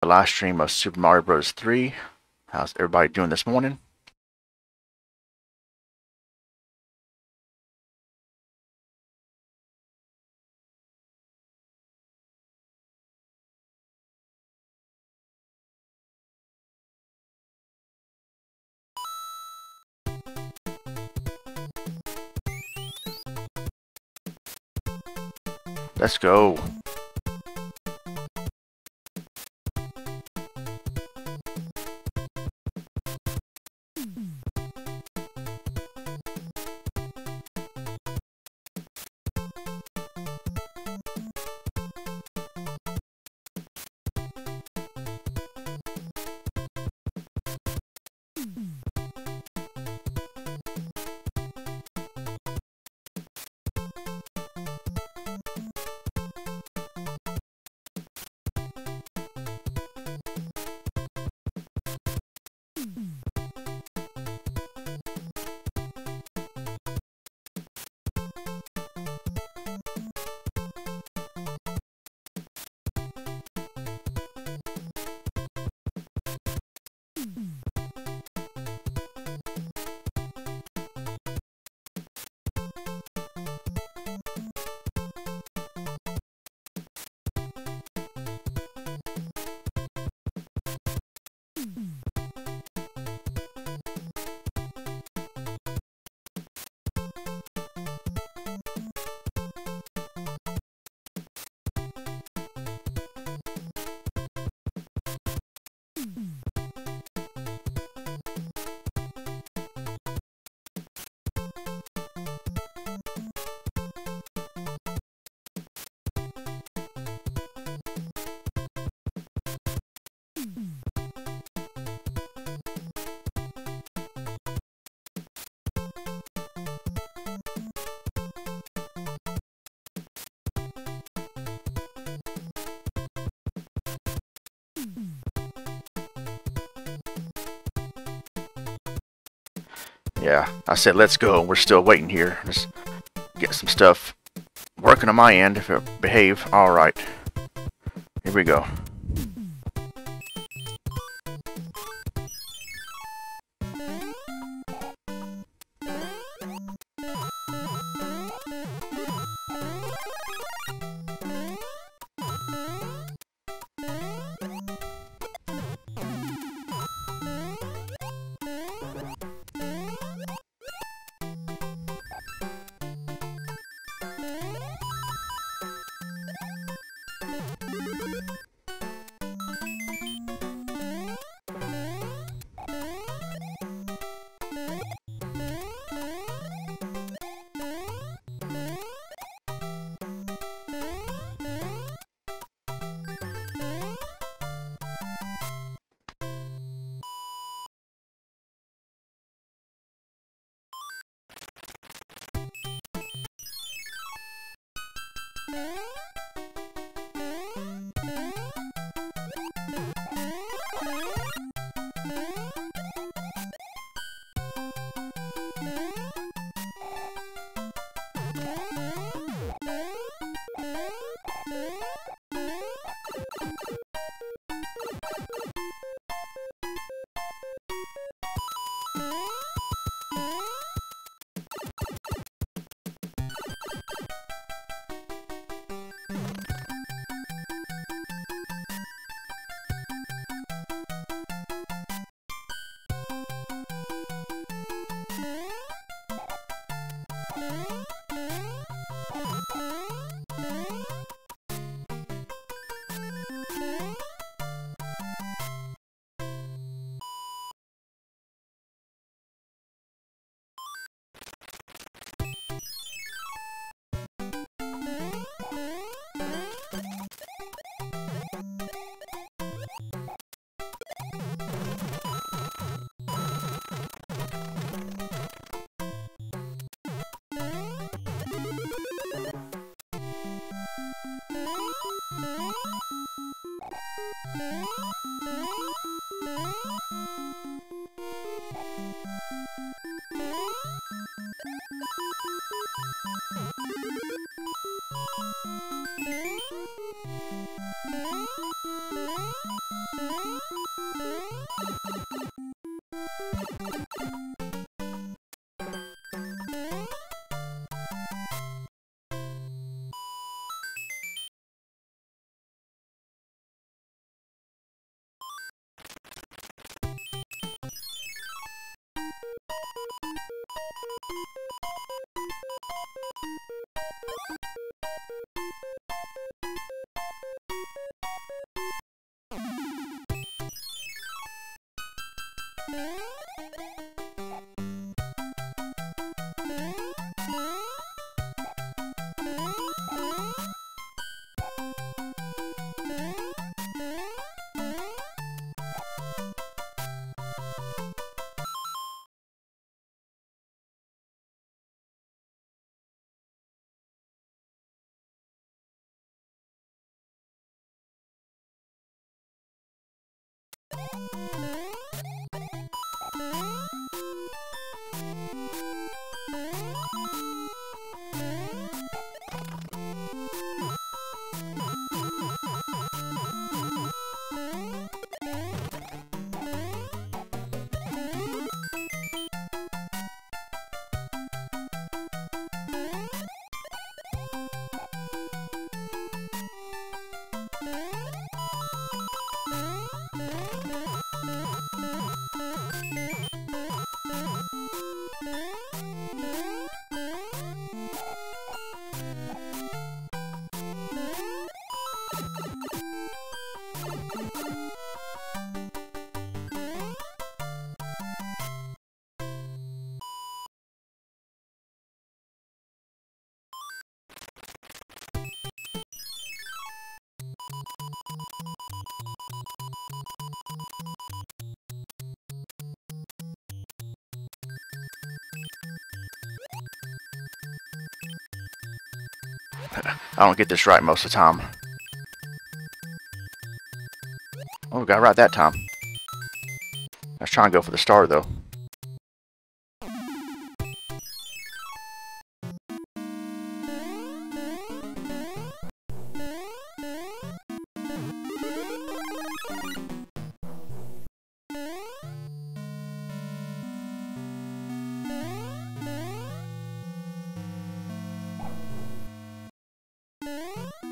the live stream of Super Mario Bros. 3. How's everybody doing this morning? Let's go. Yeah, I said let's go. We're still waiting here. Just get some stuff working on my end. If it behave, all right. Here we go. Mm-hmm. Música I don't get this right most of the time. Oh, got it right that time. I was trying to go for the star, though. Huh?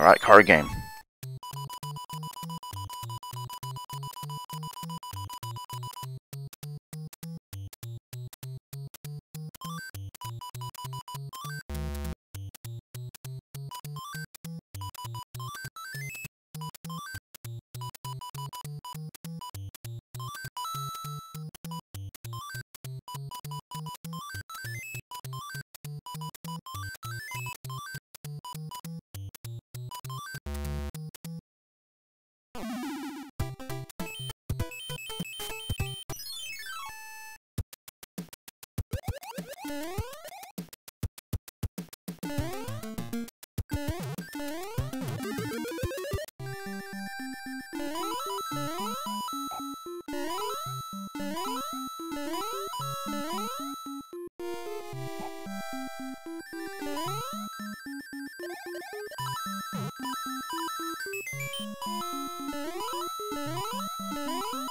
Alright, card game. Bye.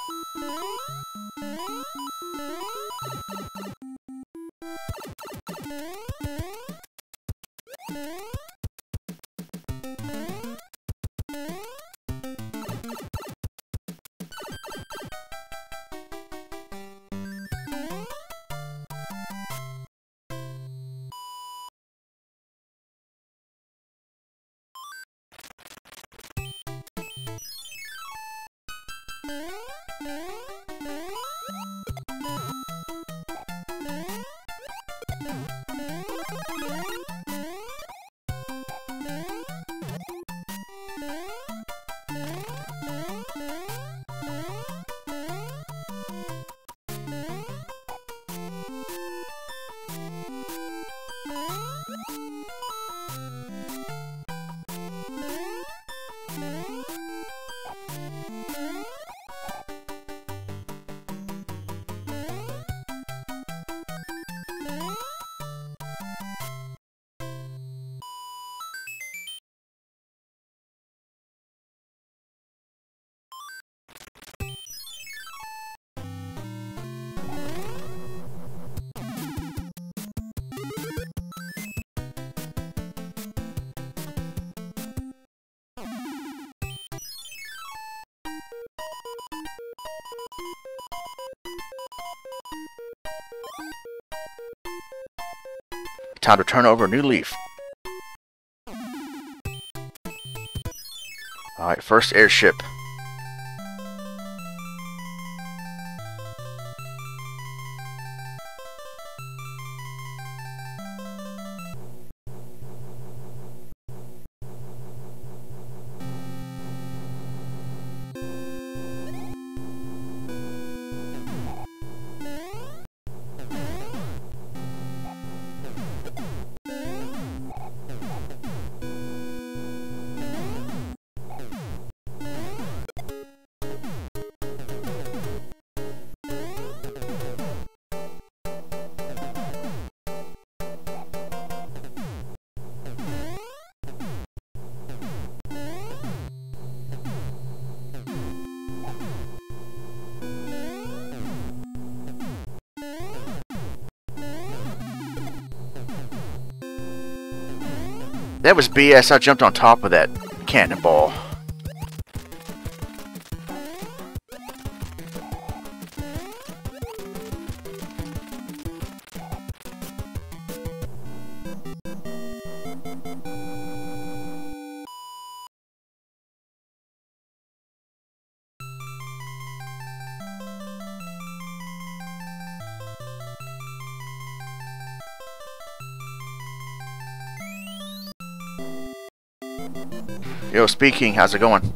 Time to turn over a new leaf. Alright, first airship. That was BS. I jumped on top of that cannonball. Speaking, how's it going?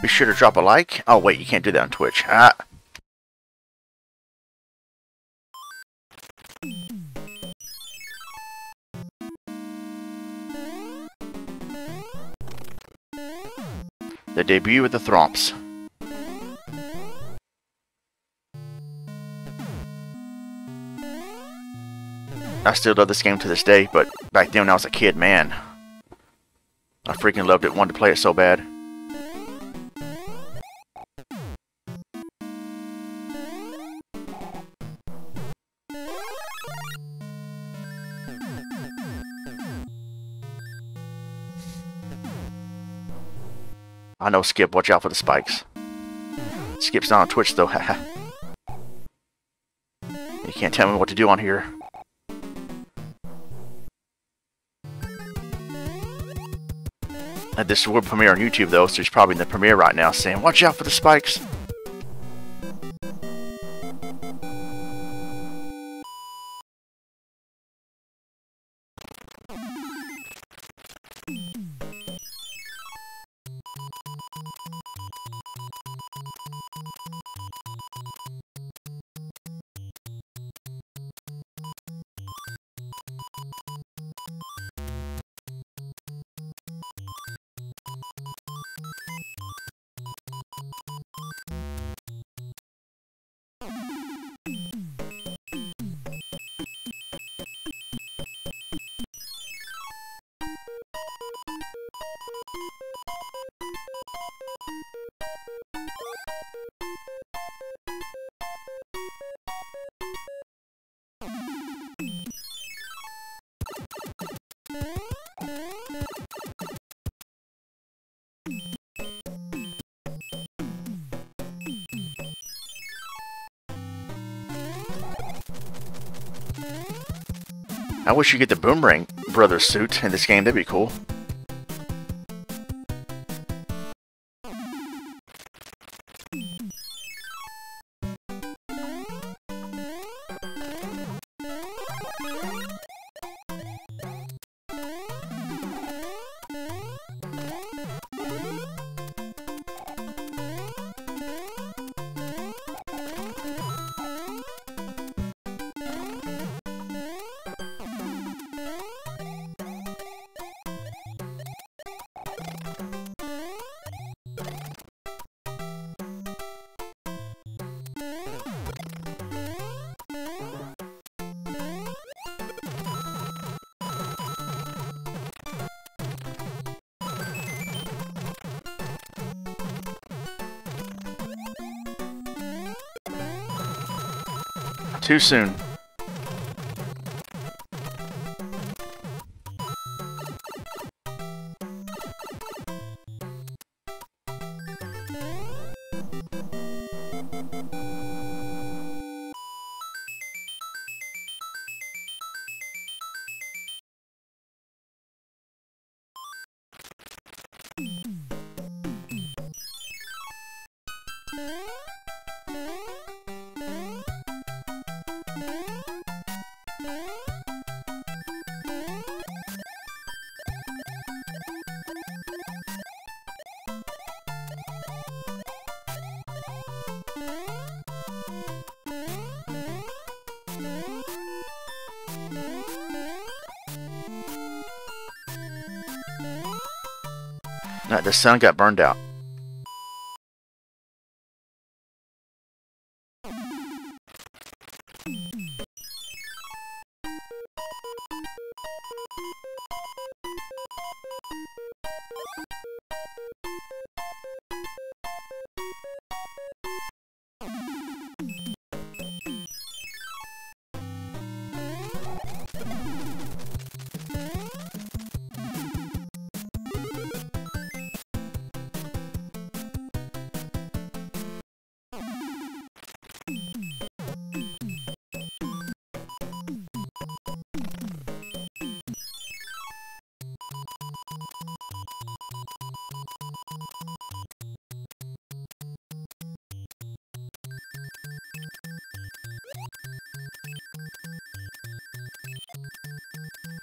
Be sure to drop a like. Oh, wait, you can't do that on Twitch. Ah. The debut of the Thwomps. I still love this game to this day, but back then when I was a kid, man, I freaking loved it, wanted to play it so bad. I know Skip, watch out for the spikes. Skip's not on Twitch though, haha. you can't tell me what to do on here. Uh, this will premiere on YouTube though, so he's probably in the premiere right now saying, watch out for the spikes. Wish you get the Boomerang Brothers suit in this game, that'd be cool. Too soon. The sun got burned out.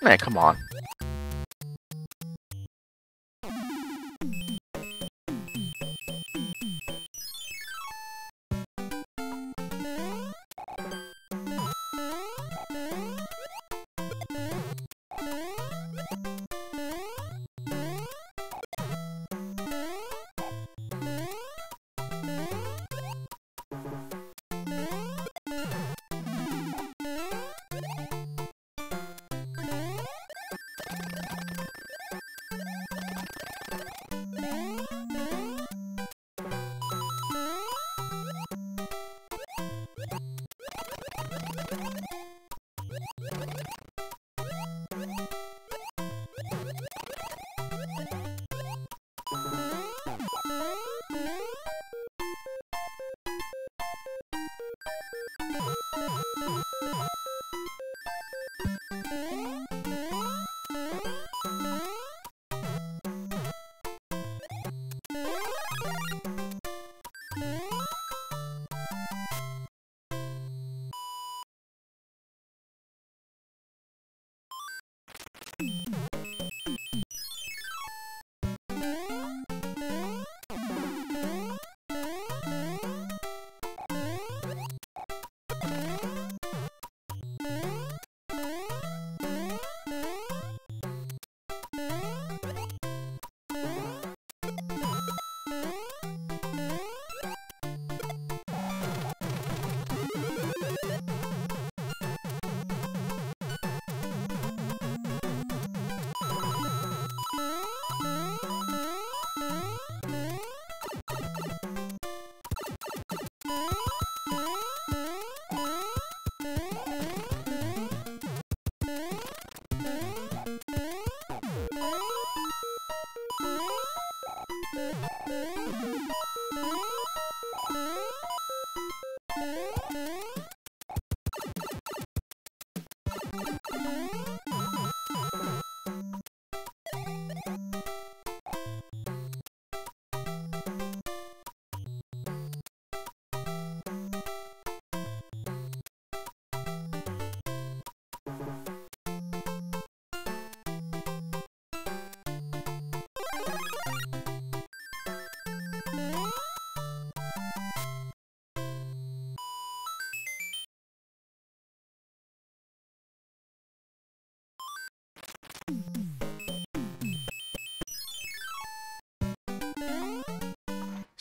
Man, come on.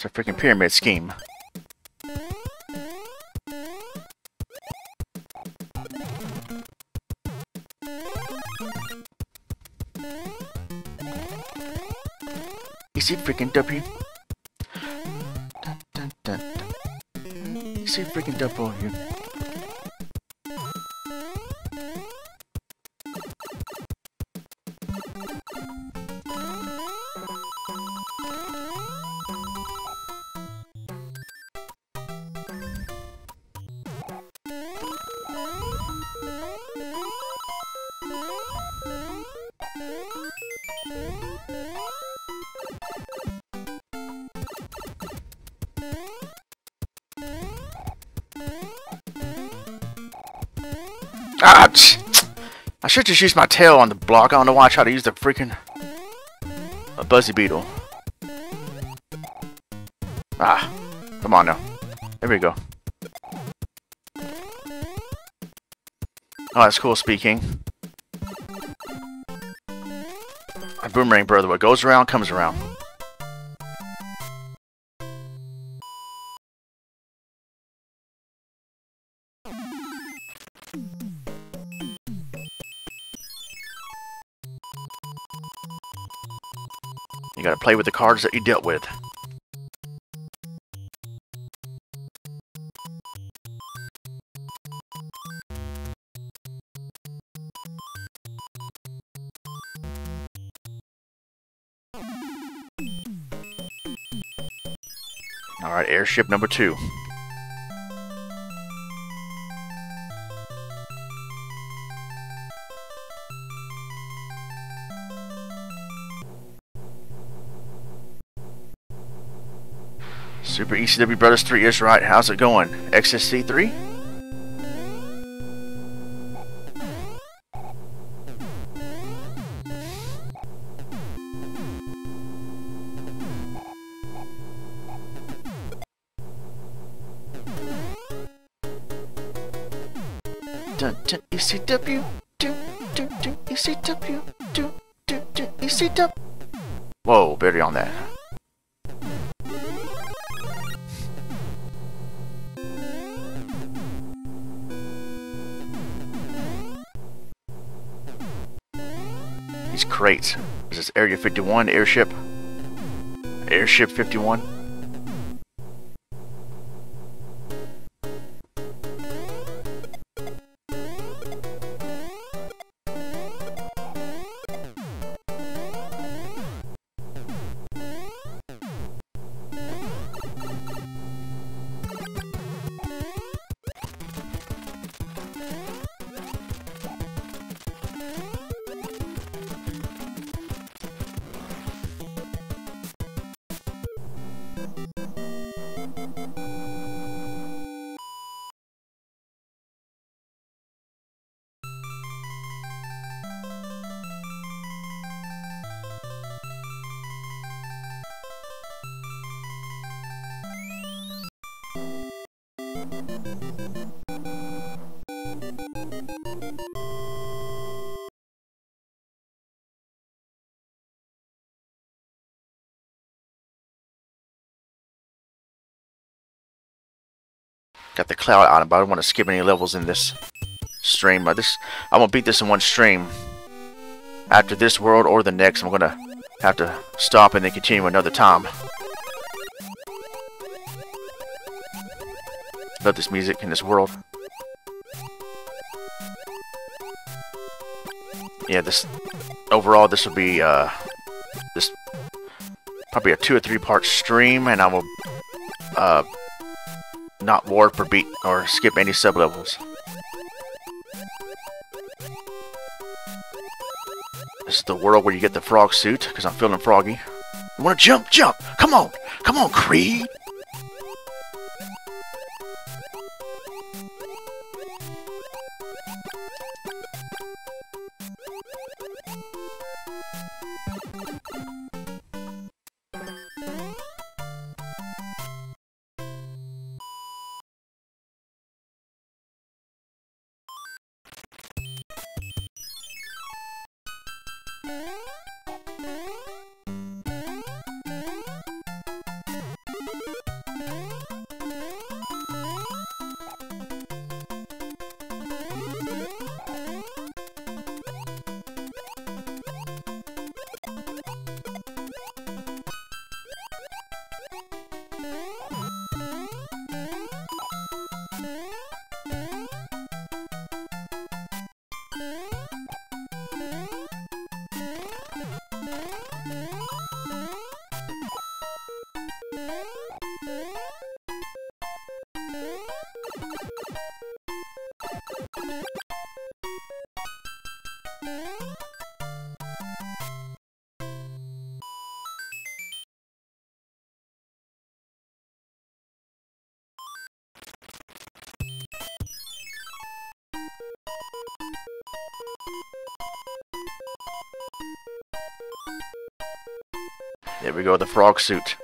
It's a freaking pyramid scheme. Easy freaking W. Dun, dun, dun. Easy freaking W. I should just use my tail on the block. I don't know why I try to use the freaking a Buzzy Beetle. Ah, come on now. There we go. Oh, that's cool speaking. A boomerang brother. What goes around comes around. Play with the cards that you dealt with. Alright, airship number two. Super ECW Brothers 3 is right. How's it going? XSC 3? Dun dun ECW do do do ECW do do do ECW Whoa, barely on that. Crates. Is this Area 51 airship? Airship 51? Got the cloud on it, but I don't want to skip any levels in this stream. Uh, this I'm gonna beat this in one stream. After this world or the next, I'm gonna have to stop and then continue another time. Love this music in this world. Yeah, this overall this will be uh this probably a two or three part stream, and I will uh not warp or beat or skip any sub levels. This is the world where you get the frog suit, because I'm feeling froggy. You wanna jump? Jump! Come on! Come on, Creed! There we go, the frog suit.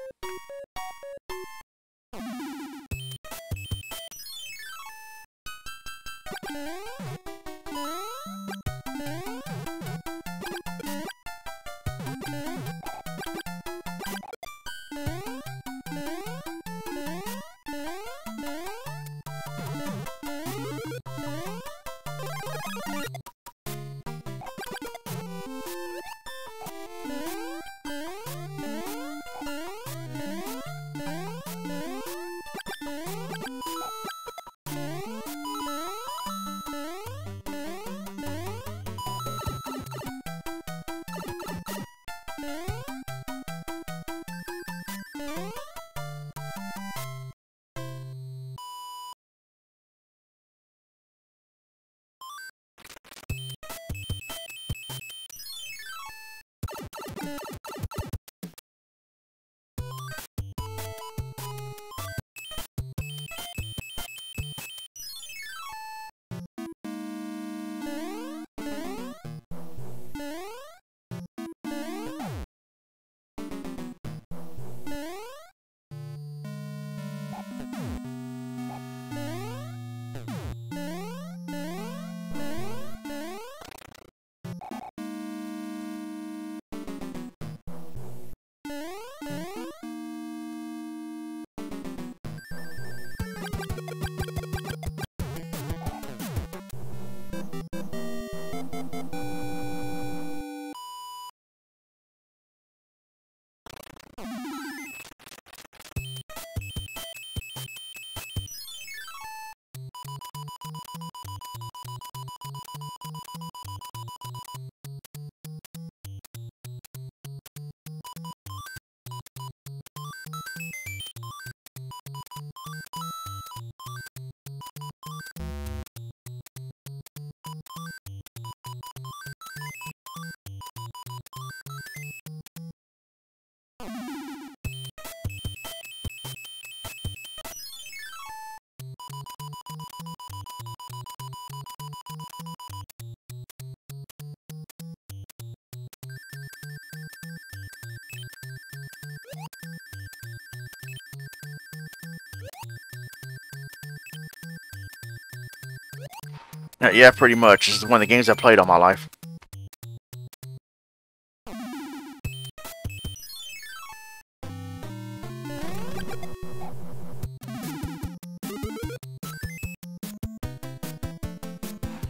Uh, yeah, pretty much. This is one of the games I played all my life.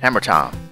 Hammer time.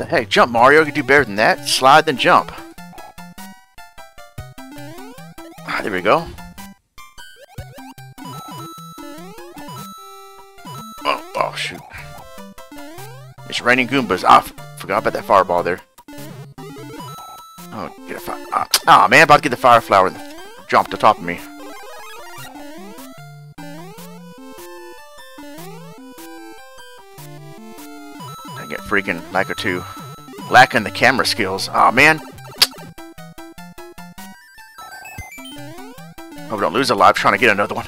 The heck? Jump, Mario. You can do better than that. Slide, then jump. Ah, there we go. Oh, oh shoot. It's raining Goombas. Ah, forgot about that fireball there. Oh, get a fire. Ah, oh, man, about to get the fire flower and jump to top of me. Freaking Lakitu. Lacking the camera skills. oh, man. Hope we don't lose a life trying to get another one.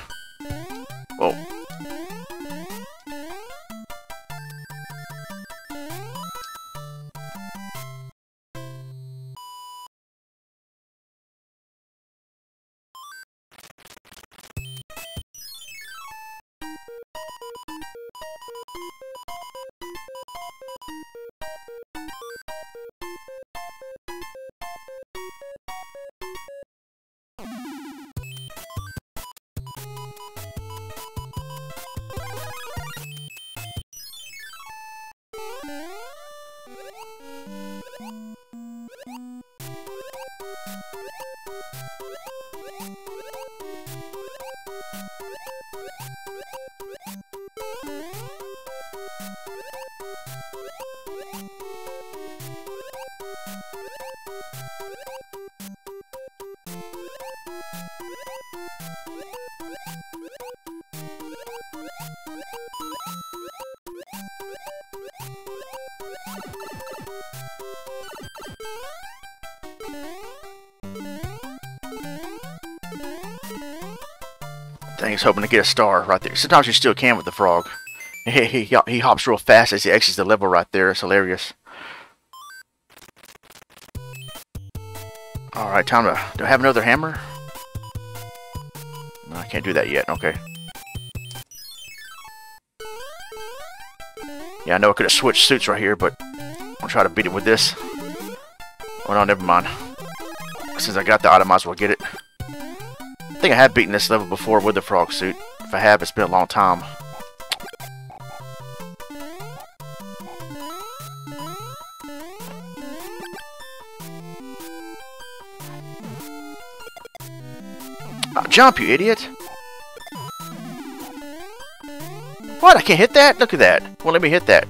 He's hoping to get a star right there. Sometimes you still can with the frog. He, he, he hops real fast as he exits the level right there. It's hilarious. Alright, time to... Do I have another hammer? No, I can't do that yet. Okay. Yeah, I know I could have switched suits right here, but I'll try to beat it with this. Oh no, never mind. Since I got the item, I might as well get it. Think I have beaten this level before with the frog suit. If I have, it's been a long time. Jump, you idiot! What? I can't hit that? Look at that. Won't let me hit that.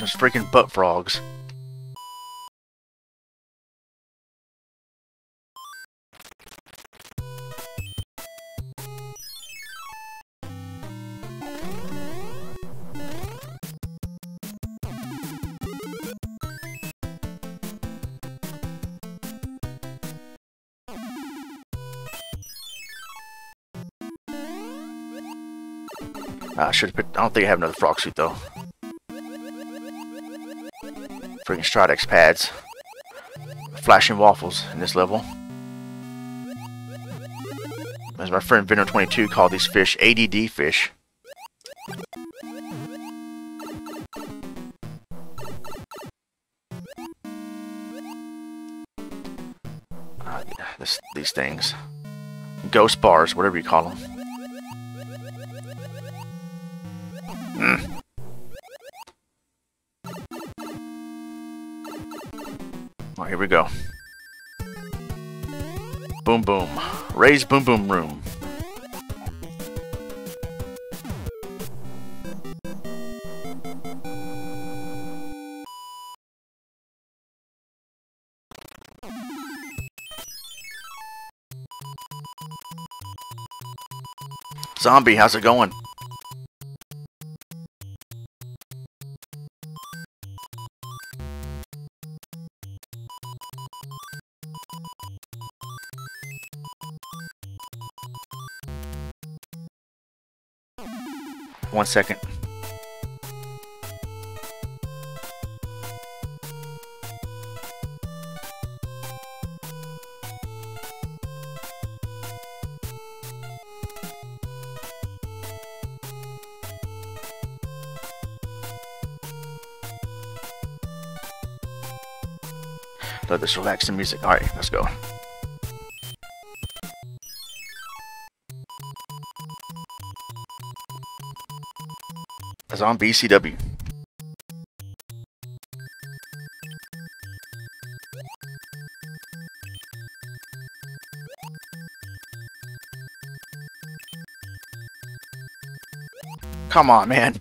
Those freaking butt frogs. Ah, I should have picked. I don't think I have another frog suit though. Freaking Stridex pads. Flashing waffles in this level. As my friend Venom22 called these fish ADD fish. Uh, this these things. Ghost bars, whatever you call them. Raise boom boom room. Zombie, how's it going? One second. Love this relaxing music. Alright, let's go. It's on BCW. Come on, man.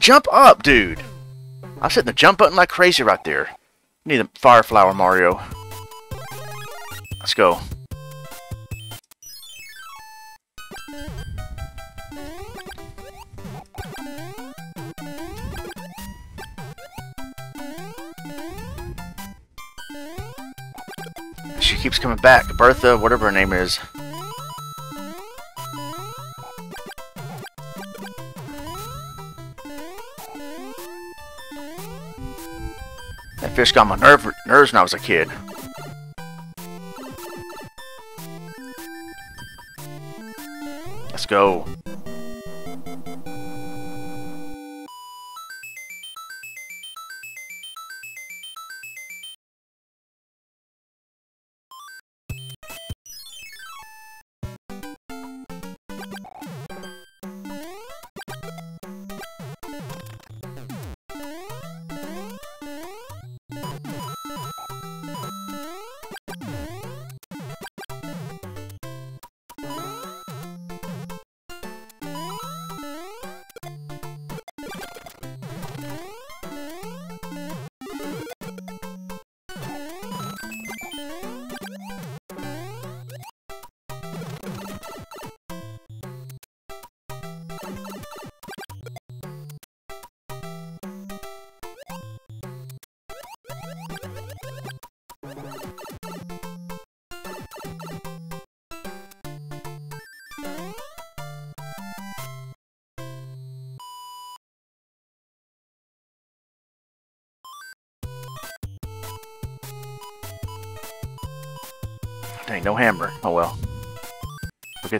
Jump up, dude! I'm hitting the jump button like crazy right there. Need a fire flower, Mario. Let's go. She keeps coming back. Bertha, whatever her name is. Fish got my nerve, nerves when I was a kid. Let's go.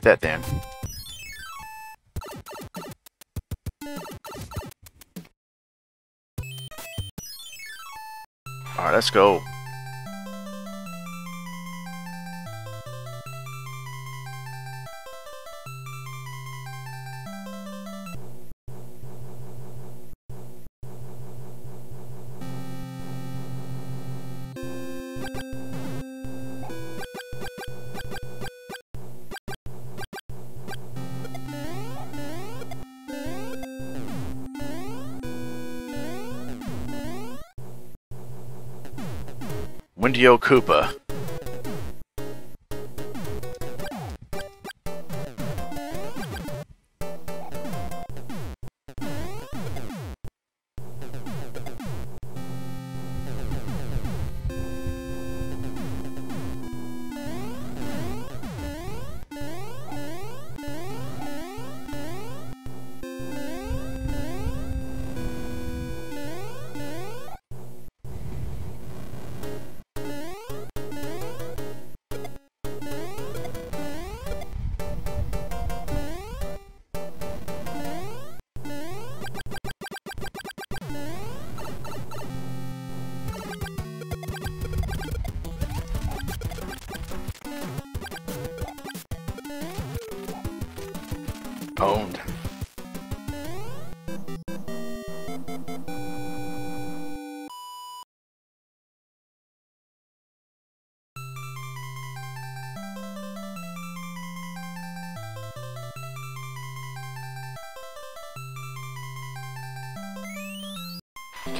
Forget that then. Alright, let's go. Wendy O. Koopa.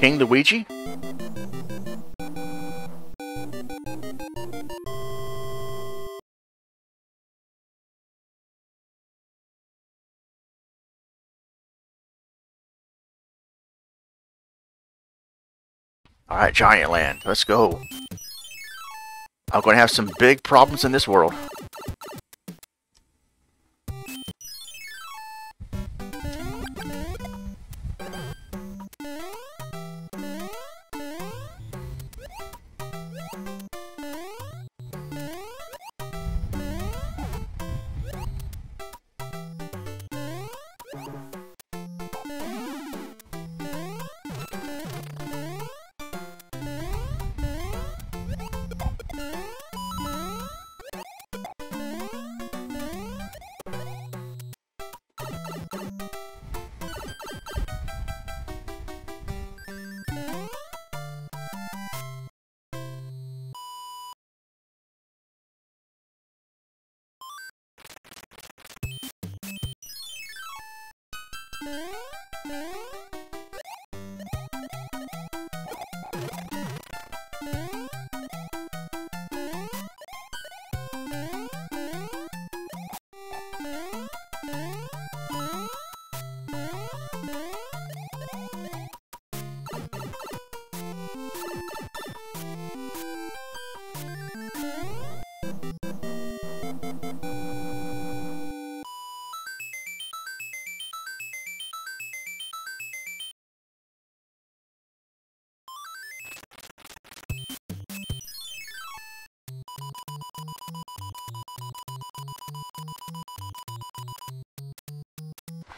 King Luigi? Alright, Giant Land. Let's go. I'm going to have some big problems in this world.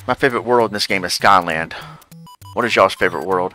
My favorite world in this game is Skyland. What is y'all's favorite world?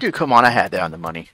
Dude, come on, I had that on the money.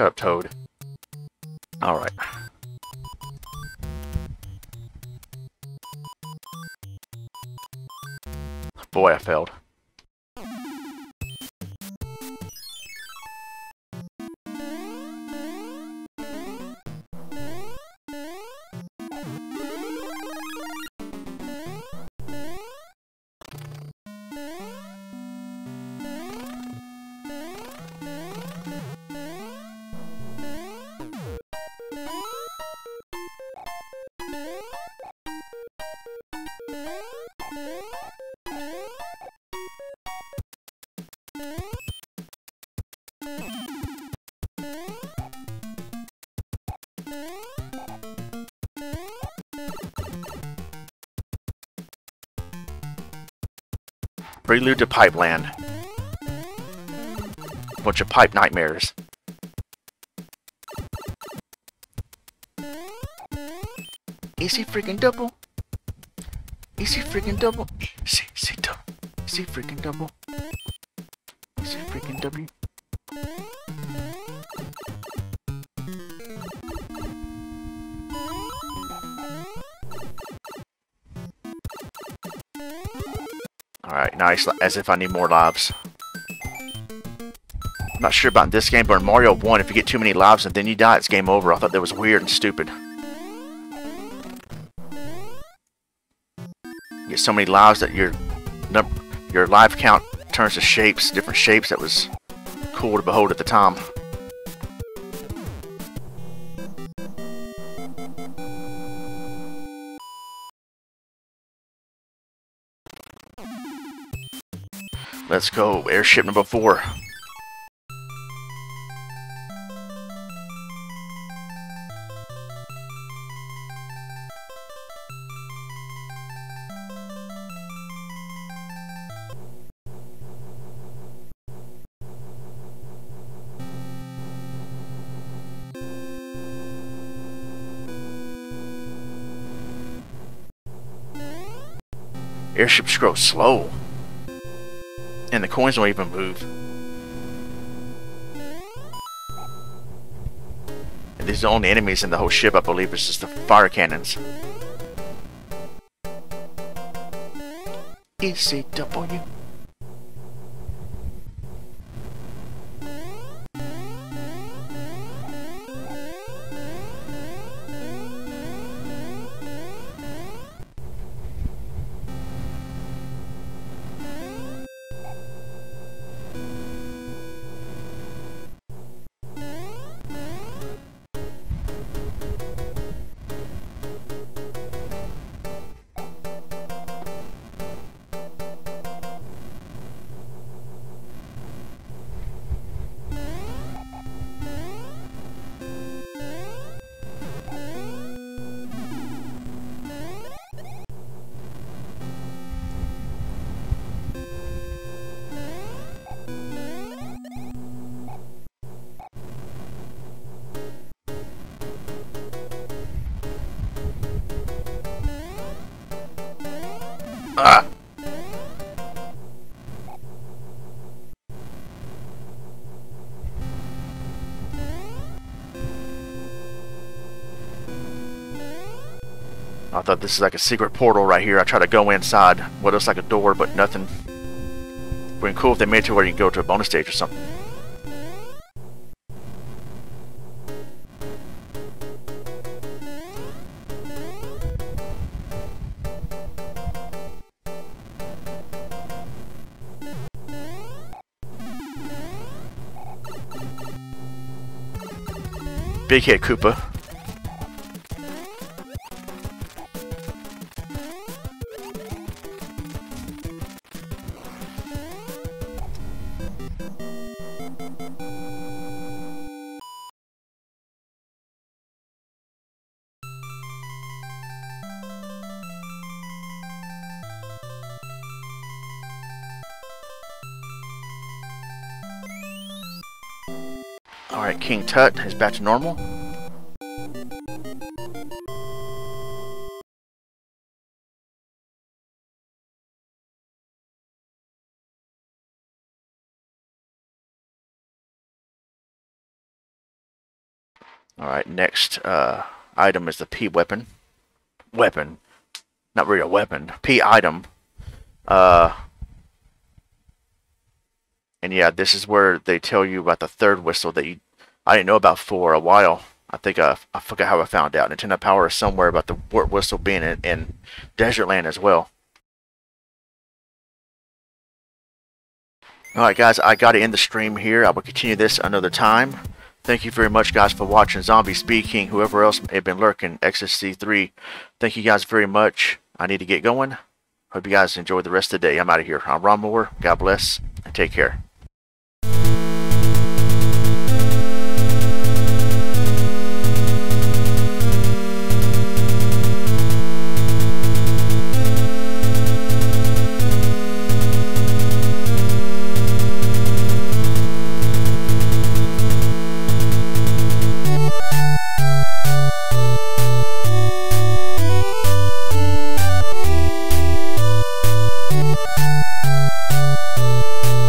Shut up, Toad. Alright. Boy, I failed. Prelude to Pipeland. Bunch of pipe nightmares. Easy freaking double. Easy freaking double. Easy, easy double. Easy freaking double. Easy freaking W. nice. As if I need more lives. I'm not sure about this game, but in Mario 1, if you get too many lives and then you die, it's game over. I thought that was weird and stupid. You get so many lives that your your life count turns to shapes, different shapes. That was cool to behold at the time. Let's go, airship number four. Airships grow slow. And the coins don't even move. And these are the only enemies in the whole ship, I believe. It's just the fire cannons. ECW. Thought this is like a secret portal right here. I try to go inside what looks like a door, but nothing. Would be cool if they made it to where you can go to a bonus stage or something. Big hit, Koopa. Tut is back to normal. Alright, next uh, item is the P weapon. Weapon. Not really a weapon. P item. Uh, and yeah, this is where they tell you about the third whistle that you I didn't know about for a while. I think I, I forgot how I found out. Nintendo Power is somewhere about the warp whistle being in, in Desert Land as well. Alright guys, I got to end the stream here. I will continue this another time. Thank you very much guys for watching Zombie Speaking, whoever else may have been lurking, XSC3. Thank you guys very much. I need to get going. Hope you guys enjoy the rest of the day. I'm out of here. I'm Ronmower. God bless and take care. Thank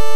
you.